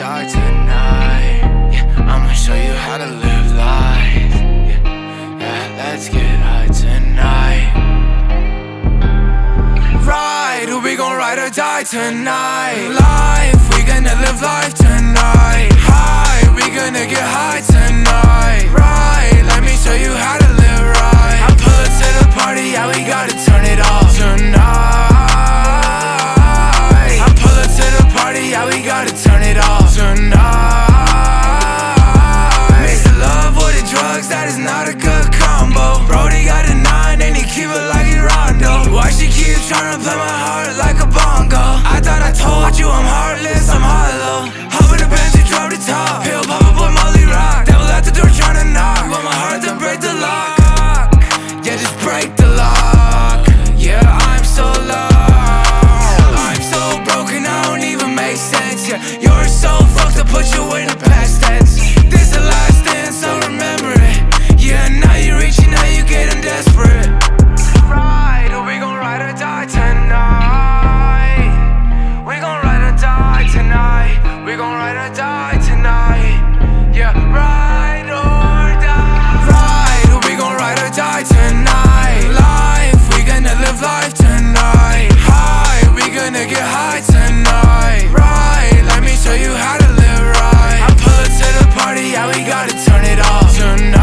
die tonight. Yeah, I'ma show you how to live life. Yeah, yeah, let's get high tonight. Ride, we gon' ride or die tonight. Life, we gonna live life tonight. High, gonna get high tonight. Right, let me show you how to live right. I pull up to the party, yeah, we gotta turn it off tonight. Yeah, we gotta turn it off tonight.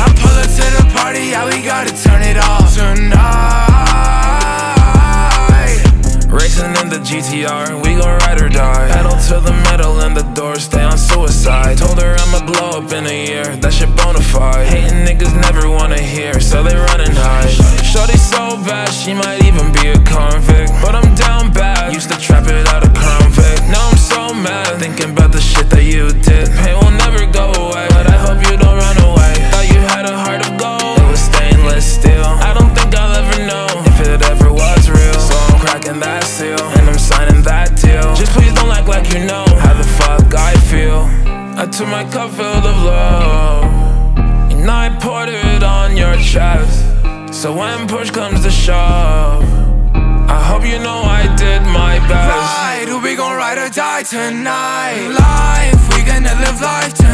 I pull up to the party, yeah, we gotta turn it off tonight. Racing in the GTR, we gon' ride or die. Pedal to the metal and the doors stay on suicide. Told her I'ma blow up in a year, that shit bona fide. Hating niggas never wanna hear, so they run and hide. Shorty so bad, she might even be a convict. But I'm down bad, used to trap it out thinking about the shit that you did. Pain will never go away, but I hope you don't run away. Thought you had a heart of gold, it was stainless steel. I don't think I'll ever know if it ever was real. So I'm cracking that seal, and I'm signing that deal. Just please don't act like you know how the fuck I feel. I took my cup filled of love, and I poured it on your chest. So when push comes to shove, I hope you know ride or die tonight. Life, we gonna live life tonight.